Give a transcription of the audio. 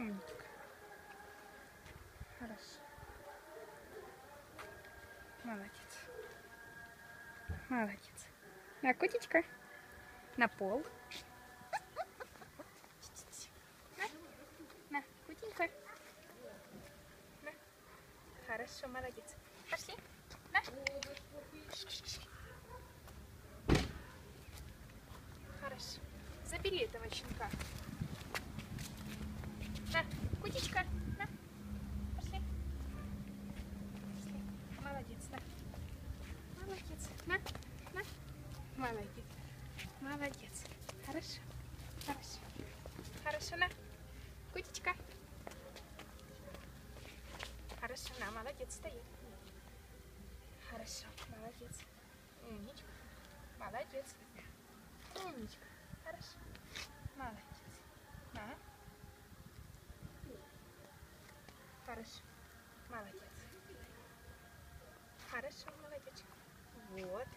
Умничка. Хорошо. Молодец. Молодец. На, котечка. На пол. На, на, котенька. На. Хорошо, молодец. Пошли. На. Хорошо. Забери этого щенка. На, кутичка, на. Пошли. Пошли. Молодец, на. Молодец. На, на. Молодец. Молодец. Хорошо. Хорошо. Хорошо, на. Кутичка. Хорошо, на, молодец, стоит. Хорошо, молодец. Умничка. Молодец. Умничка. Хорошо. Молодец. На. Хорошо. Молодец. Хорошо, молодец. Вот.